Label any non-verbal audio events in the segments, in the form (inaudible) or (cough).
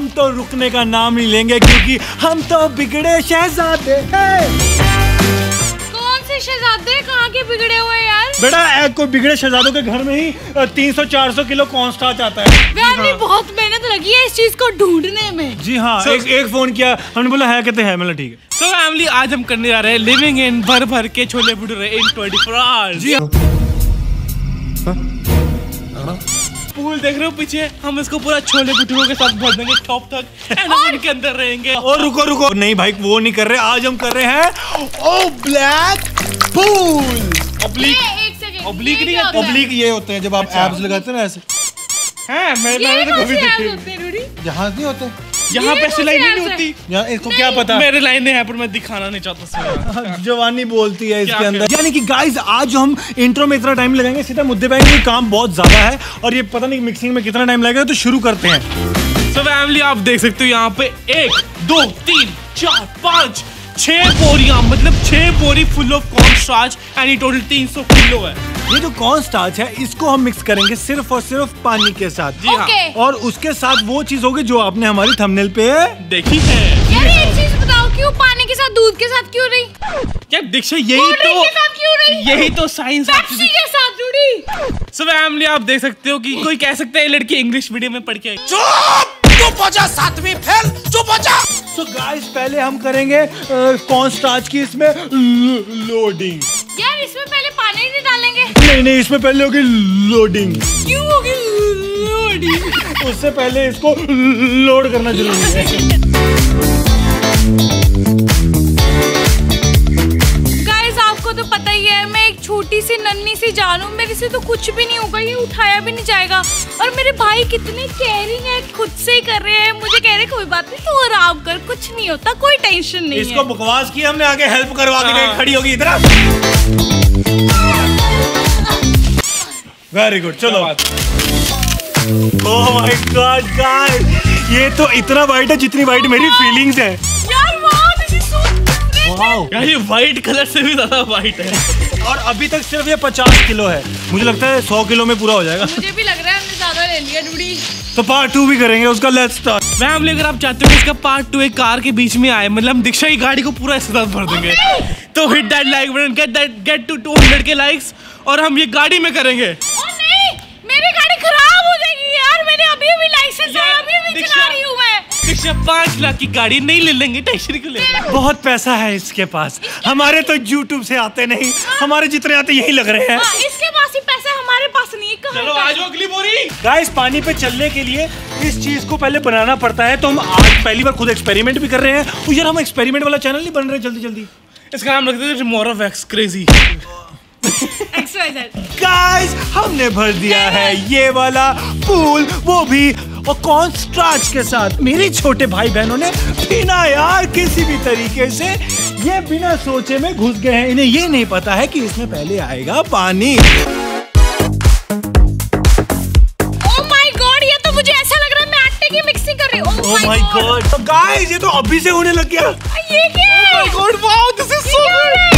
हम तो रुकने का नाम नहीं लेंगे क्योंकि हम तो बिगड़े शहजादे हैं। कौन से शहजादे? कहाँ के बिगड़े हुए यार? बेटा एक कोई बिगड़े शहजादों के घर में ही तीन सौ चार सौ किलो कॉर्न स्टार्च आता है? यार भी बहुत मेहनत लगी है इस चीज़ को ढूँढने में। जी हाँ So- एक, एक फ़ोन किया हमने बोला है कहते हैं मतलब ठीक है। तो फैमिली आज हम करने जा रहे हैं लिविंग इन भर भर के छोले भटूरे इन 24 आवर्स जी हाँ? पूल देख रहे हो पीछे? हम इसको पूरा छोले भटूरों के साथ भर देंगे टॉप तक एंड हम इनके अंदर रहेंगे। और रुको रुको। नहीं भाई वो नहीं कर रहे आज हम कर रहे हैं ओ ब्लैक पूल ये ऑब्लिक एक सेकंड Oblique ये नहीं है? ओब्लिक ये होते हैं जब आप एब्स लगाते हैं ना ऐसे। हैं मैं मैंने तो कभी देखे हैं? जहाज़ नहीं होते। यहाँ पे सिलाई नहीं? होती। यार इसको क्या पता? मेरे लाइनें हैं पर मैं दिखाना नहीं चाहता (laughs) जवानी बोलती है इसके अंदर। यानी कि गाइस आज हम इंट्रो में इतना टाइम लगाएँगे सीधा मुद्दे पे आएँगे काम बहुत ज़्यादा है और ये पता नहीं मिक्सिंग में कितना टाइम लगेगा तो शुरू करते हैं। सो फैमिली आप देख सकते हो यहाँ पे एक दो तीन चार पाँच छह बोरियाँ मतलब छह बोरी full of corn starch and total 300 kilo है। ये जो कॉर्न स्टार्च है इसको हम मिक्स करेंगे सिर्फ़ और सिर्फ़ पानी के साथ। जी okay. हाँ और उसके साथ वो चीज़ होगी जो आपने हमारी थंबनेल पे देखी है। यार एक चीज़ बताओ क्यों पानी के साथ दूध के साथ क्यों नहीं? क्या दीक्षा यही तो के साथ क्यों नहीं? यही तो साइंस के साथ रूडी सो फैमिली आप देख सकते हो कि कोई कह सकता है लड़की इंग्लिश मीडियम में पढ़ के आई। तो गाइस पहले हम करेंगे कॉर्न स्टार्च की इसमें लोडिंग यार इसमें पहले पानी नहीं डालेंगे। नहीं नहीं इसमें पहले होगी लोडिंग क्यों होगी लोडिंग उससे पहले इसको लोड करना ज़रूरी है। गाइस आपको तो पता ही है मैं छोटी सी नन्ही सी जान हूँ मेरे से तो कुछ भी नहीं होगा ये उठाया भी नहीं जाएगा। और मेरे भाई कितने केयरिंग है खुद से ही कर रहे हैं। मुझे कह रहे कोई बात नहीं तू आराम कर कुछ नहीं होता कोई टेंशन नहीं इसको बकवास की हमने आगे हेल्प करवा के। खड़ी होगी इधर वेरी गुड चलो। ओह माय गॉड गाइस ये तो इतना वाइट है जितनी वाइट मेरी फीलिंग्स है। यार वाह दिस इज़ सो वाओ यार ये व्हाइट कलर से भी ज़्यादा वाइट है। और अभी तक सिर्फ़ ये 50 किलो है। मुझे लगता है सौ किलो में पूरा हो जाएगा। मुझे भी लग रहा है हमने ज़्यादा ले लिया डूडी। तो पार्ट टू भी करेंगे उसका लेट्स स्टार्ट मैम अगर आप चाहते हो कि इसका पार्ट टू एक कार के बीच में आए मतलब हम दीक्षा की गाड़ी को पूरा इस साथ भर देंगे तो hit that like button get that get to 200 के लाइक्स और हम ये गाड़ी में करेंगे ओ नहीं मेरी गाड़ी खराब हो जाएगी यार मैंने अभी अभी लाइसेंस है अभी अभी दीक्षा- चला रही हूँ मैं दीक्षा पाँच लाख की गाड़ी नहीं ले लेंगे टेंशन क्यों ले बहुत पैसा है इसके पास। हमारे तो यूट्यूब से आते नहीं। हमारे जितने आते यही लग रहे हैं। हाँ, इसके पास ही पैसा हमारे पास नहीं है चलो है? आ जाओ अगली बोरी। गाइस पानी पे चलने के लिए इस चीज़ को पहले बनाना पड़ता है। तो हम आज पहली बार खुद एक्सपेरिमेंट भी कर रहे हैं। और यार हम एक्सपेरिमेंट वाला चैनल नहीं बन रहे जल्दी जल्दी? इसका नाम रखते थे टुमारो वैक्स क्रेजी गाइस हमने भर दिया है ये वाला पूल वो भी और कौन स्टार्च के साथ मेरे छोटे भाई बहनों ने बिना यार किसी भी तरीके से ये बिना सोचे में घुस गए हैं। इन्हें ये नहीं पता है कि इसमें पहले आएगा पानी। Oh my God, ये तो मुझे ऐसा लग रहा है मैं आटे की मिक्सिंग कर रही हूँ। माय गॉड तो गाइस ये तो अभी से होने लग गया। ये क्या है? God wow this is so क्या गुड है?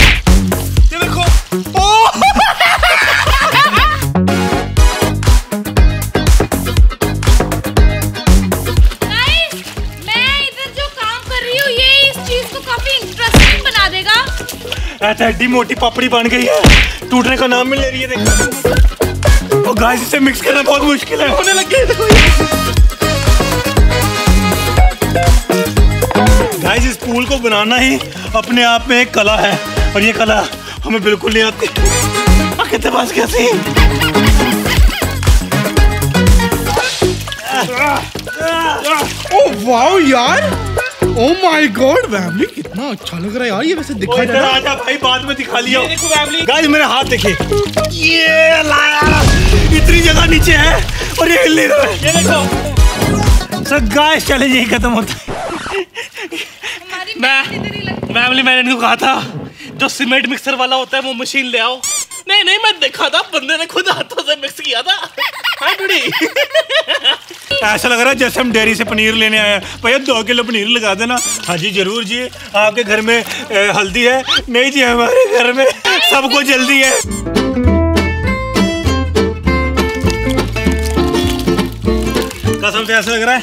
देगा ऐसा एड्डी मोटी पापड़ी बन गई है। टूटने का नाम भी ले रही है, देखो। और गाइस इसे मिक्स करना बहुत मुश्किल है। होने लग गया देखो गाइस इस पूल को बनाना ही अपने आप में एक कला है। और ये कला हमें बिल्कुल नहीं आती। तेरे पास कैसी ओह वाओ यार। ओह माय गॉड फैमिली कितना अच्छा लग रहा है यार ये वैसे दिखा इधर जाए आजा भाई बाद में दिखा लिया। देखो फैमिली गाइस मेरे हाथ देखिए। ये लाया। इतनी जगह नीचे है और ये हिल नहीं रहा है। ये देखो। सर गाइस चैलेंज यही खत्म होता है। मैं ही फैमिली मैंने इनको कहा था जो सीमेंट मिक्सर वाला होता है वो मशीन ले आओ। नहीं नहीं मैं देखा था बंदे ने खुद हाथों से मिक्स किया था। हाँ टुडी ऐसा लग रहा है जैसे हम डेयरी से पनीर लेने आए हैं। भैया दो किलो पनीर लगा देना। हाँ जी ज़रूर जी। आपके घर में हल्दी है? नहीं जी हमारे घर में सबको जल्दी है। कसम से ऐसा लग रहा है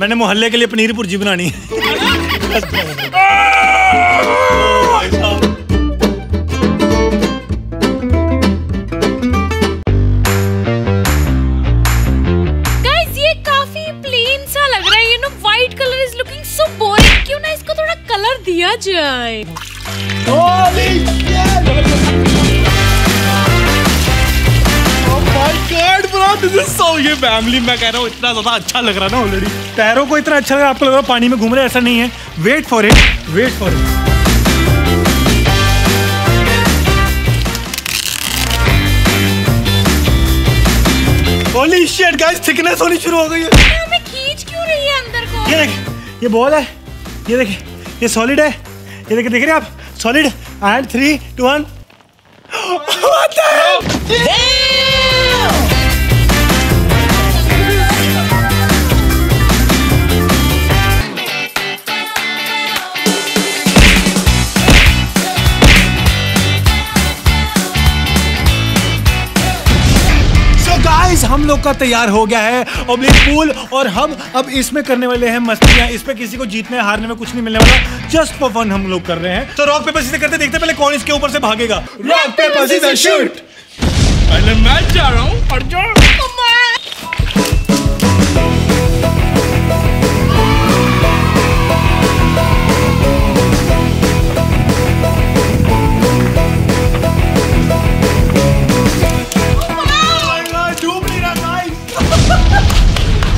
मैंने मोहल्ले के लिए पनीर भुर्जी बनानी है। (laughs) (laughs) ये फैमिली मैं कह रहा हूँ इतना ज़्यादा अच्छा लग रहा ना ऑलरेडी पैरों को इतना अच्छा लगा आपको लग रहा है पानी में घूम रहे ऐसा नहीं है। Wait for it wait for it holy shit guys thickness होनी शुरू हो गई है। ये हमें खींच क्यों रही है अंदर को? ये देख ये बॉल है ये देखिए ये सॉलिड है। ये देखिए देख रहे हैं आप? Solid and three two one लोग का तैयार हो गया है ओब्लिक पूल और हम अब इसमें करने वाले हैं मस्तियाँ इस पे किसी को जीतने हारने में कुछ नहीं मिलने वाला। जस्ट फॉर फन हम लोग कर रहे हैं। तो रॉक पेपर सीधे करते देखते पहले कौन इसके ऊपर से भागेगा। रॉक पेपर सीधे शूट पहले मैं जा रहा हूँ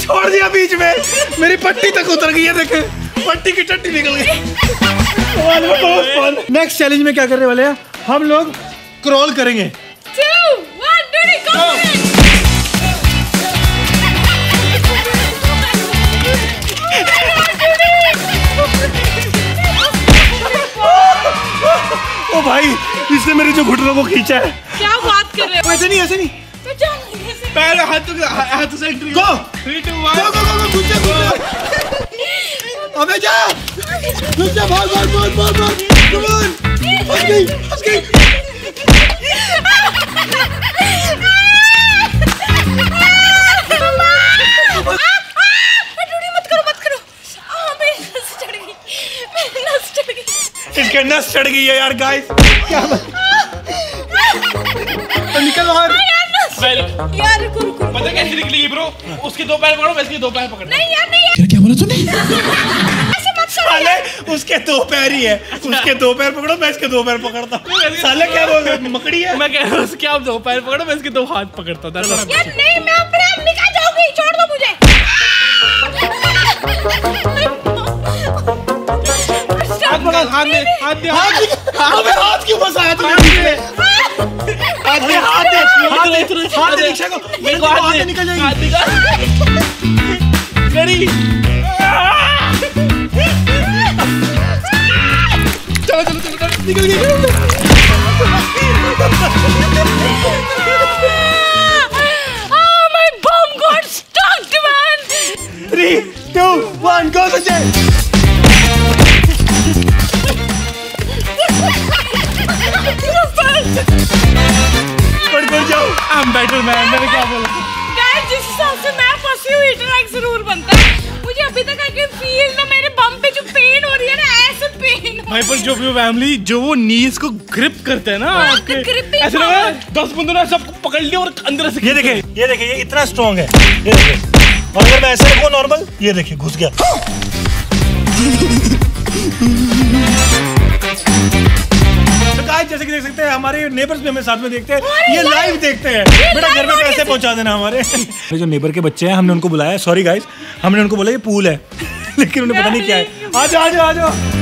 छोड़ दिया बीच में। मेरी पट्टी तक उतर गई है, देखे। पट्टी की टट्टी निकल गई। नेक्स्ट चैलेंज में क्या करने वाले हैं? हम लोग क्रॉल करेंगे। भाई इसने मेरे जो घुटनों को खींचा है। क्या बात कर रहे हो? ऐसे नहीं ऐसे नहीं। तो पहले हाथ तो हाथ से एंट्री गो गो गो गो गो घुस जा अबे जा। घुस जा भाग भाग भाग भाग भाग। कम ऑन फंस गई फंस गई। इसके नस चढ़ गई है यार गाइस क्या बात तो निकल बाहर यार रुको रुको। पता कैसे निकलेगी ब्रो उसके दो पैर पकड़ो मैं इसके दो पैर पकड़ना नहीं यार नहीं यार। क्या बोला तूने? ऐसे मत साले उसके दो पैर ही है। उसके दो पैर पकड़ो मैं इसके दो पैर पकड़ता साले क्या बोल रहे मकड़ी है। मैं कह रहा हूँ उसके आप दो पैर पकड़ो मैं इसके दो हाथ पकड़ता था यार नहीं मैं हाथ दे हाथ दे। हाथ निकल- अबे हाथ क्यों फंसाया तूने? हाथ दे। हाथ दे हाथ दे हाथ दे हाथ दे रिक्शा को। मेरे को हाथ दे। निकल जाएगी। हाथ निकाल मेरी चलो चलो चलो चलो निकल गई। भाई पर जो भी फैमिली जो वो नीज को ग्रिप करते हैं ना हाँ, आपके तो ऐसे लग है दस बंदों ने सबको पकड़ लिया और अंदर से ये देखिए ये देखिए ये इतना स्ट्रॉन्ग है। ये देखिए और अगर मैं ऐसे रखूँ नॉर्मल ये देखिए घुस गया। तो जैसे कि देख सकते हैं हमारे नेबर्स भी हमें साथ में देखते हैं। ये लाइव देखते हैं। बेटा घर में पैसे पहुँचा देना हमारे। जो नेबर के बच्चे हैं हमने उनको बुलाया सॉरी गाइस हमने उनको बोला ये पूल है। (laughs) लेकिन उन्हें पता नहीं क्या है। आ जाओ आ जाओ आ जाओ।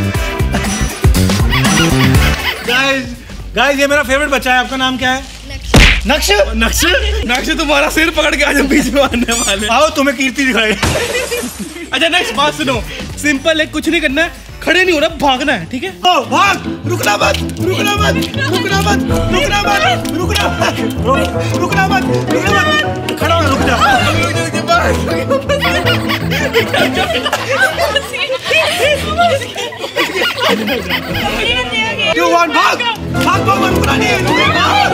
गाइस गाइस ये मेरा फेवरेट बच्चा है आपका नाम क्या है नक्श नक्श नक्श तुम्हारा सिर पकड़ के आज हम बीच में आने वाले आओ तुम्हें कीर्ति दिखाए अच्छा नेक्स्ट बात सुनो सिंपल है कुछ नहीं करना है खड़े नहीं होना भागना है ठीक है ओ भाग रुकना मत रुकना मत रुकना मत रुकना मत रुकना मत रुकना मत रुकना मत खड़ा हो रुक जा You want भाग भाग भाग रुकना नहीं है, रुकना भाग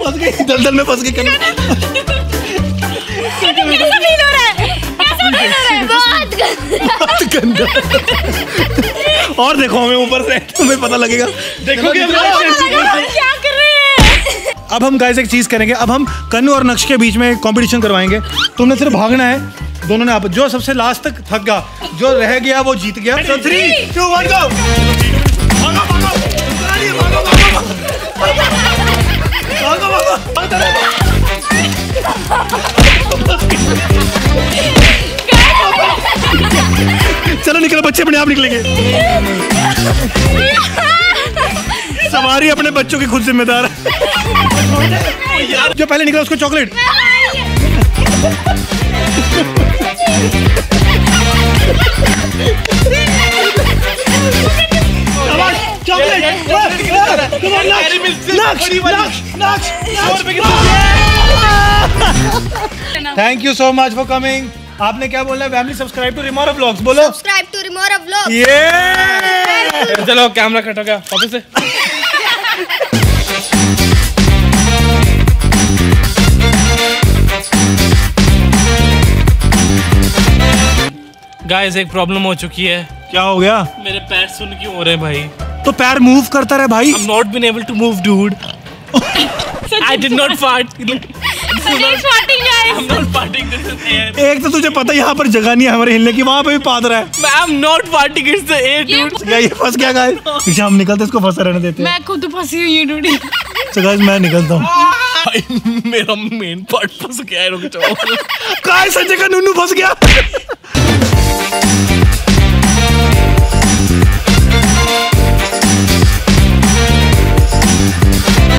फंस गई दलदल में फंस गई क्या कैसा फील हो? रहा है कैसा फील हो रहा है बहुत गंदा और देखो हमें ऊपर से तुम्हें पता लगेगा। देखो कि हम अब हम गाइस एक चीज़ करेंगे। अब हम कन्नू और नक्श के बीच में कंपटीशन करवाएँगे। तुमने सिर्फ़ भागना है। दोनों ने आप जो सबसे लास्ट तक थक गया, जो रह गया, वो जीत गया। चलो निकलो, बच्चे अपने आप निकलेंगे। सवारी अपने बच्चों की खुद जिम्मेदार है। जो पहले निकला उसको chocolate. Thank you so much for coming आपने क्या बोला family subscribe to Rimora vlogs बोलो। Subscribe to Remora Vlog. ये चलो कैमरा कट हो गया वापस से। गाइस एक प्रॉब्लम हो चुकी है। क्या हो गया? मेरे पैर सुन क्यों हो रहे हैं भाई? तो पैर मूव करता रहे भाई। I'm not been able to move dude. I did not fart. सजीव फाटी जाए I'm not farting this is air. एक तो तुझे पता है यहाँ पर जगह नहीं है हमारे हिलने की वहाँ पे भी पाद रहा है। क्या ये फंस गया गाइस पीछे हम निकलते इसको फंसा रहने देते मैं खुद फंसी हुई हूँ डूडी तो गाइस मैं निकलता हूँ। मेरा मेन पार्ट फंस गया है रुक जाओ। गाइस संजय का नन्नू फंस गया। Thank you.